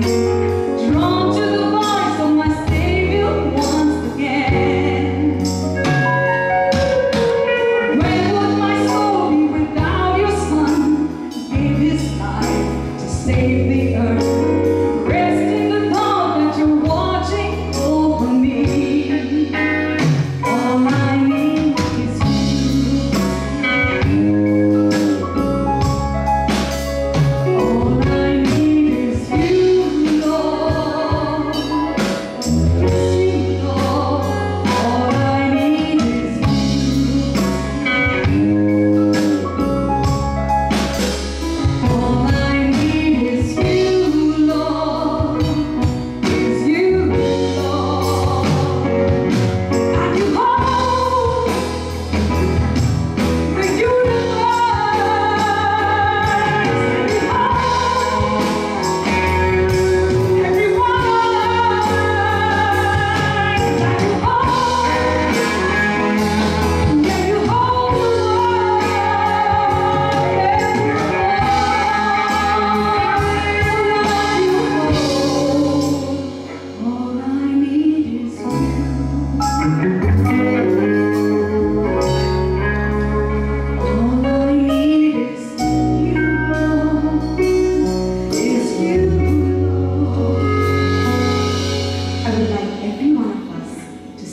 days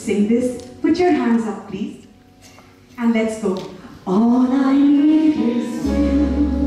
sing this, put your hands up, please. And let's go. All I need is you.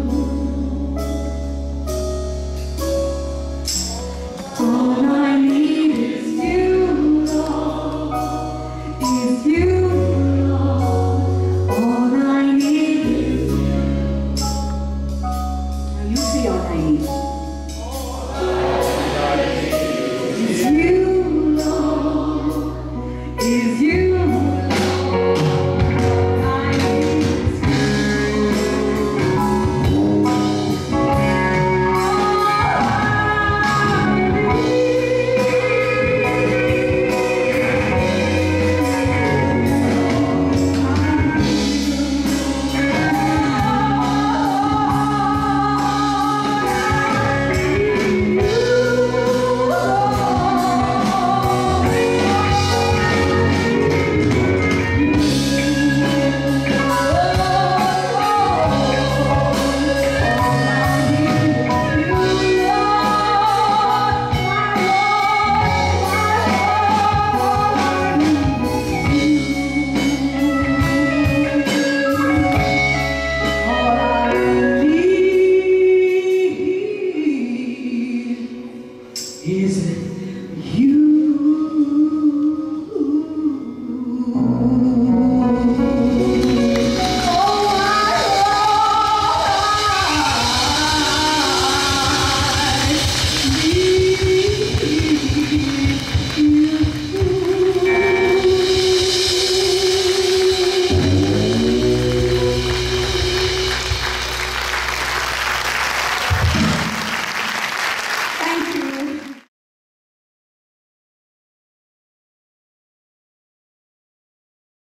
is